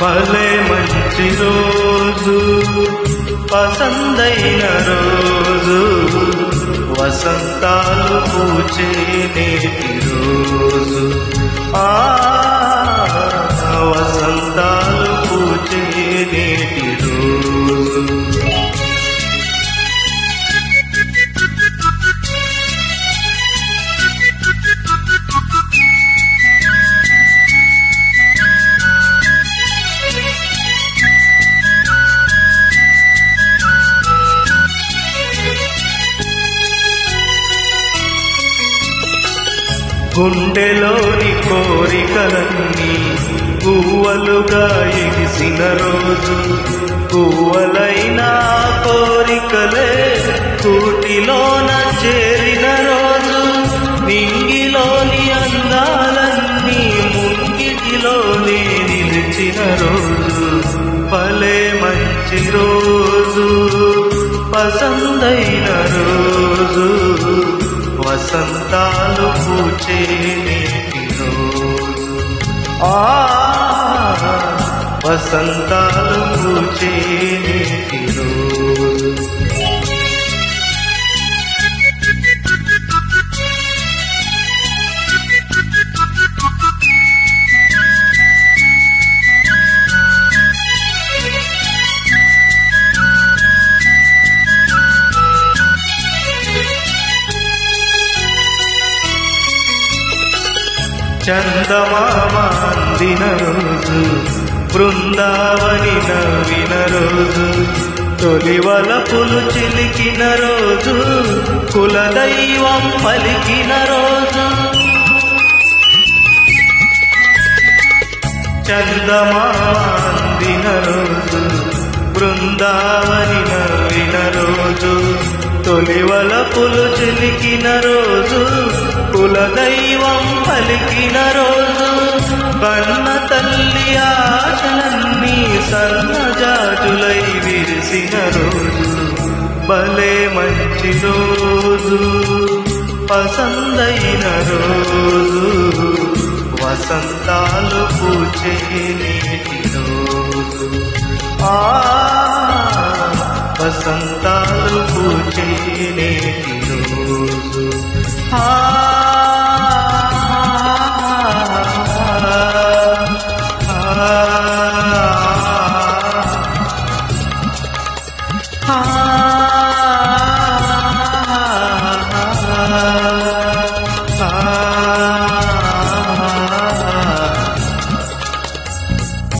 భలే మంచి రోజు పసందైన రోజు. వసంతాలు పూచే నేటి రోజు. ఆ గుండెలోని కోరికలన్నీ పువ్వలుగా ఎగిసిన రోజు. పువ్వలైన కోరికలే కూటిలోన చేరిన రోజు. నింగిలోని అందాలన్నీ ముంగిటిలోనే నిలిచిన రోజు. భలే మంచి రోజు. పసందైన రోజు. వసంతాలు పూచే రోజు. ఆ వసంతాలు పూచే నేటి రోజు. చందమామాందిన రోజు బృందావని నవ్విన రోజు తొలివల పులు చిలికిన రోజు కులదైవం పలికిన రోజు. చందమాందిన రోజు బృందావని నవ్విన రోజు తొలివల పులు చిలికిన రోజు కులదైవం పలికిన రోజు బన్న తల్లి ఆశలన్నీ సన్నజాజులై విరిసిన రోజు. భలే మంచి రోజు పసందైన రోజు. వసంతాలు పూచే నేటి రోజు. ఆ వసంతాలు పూచే నేటి రోజు. ఆ ah, ah.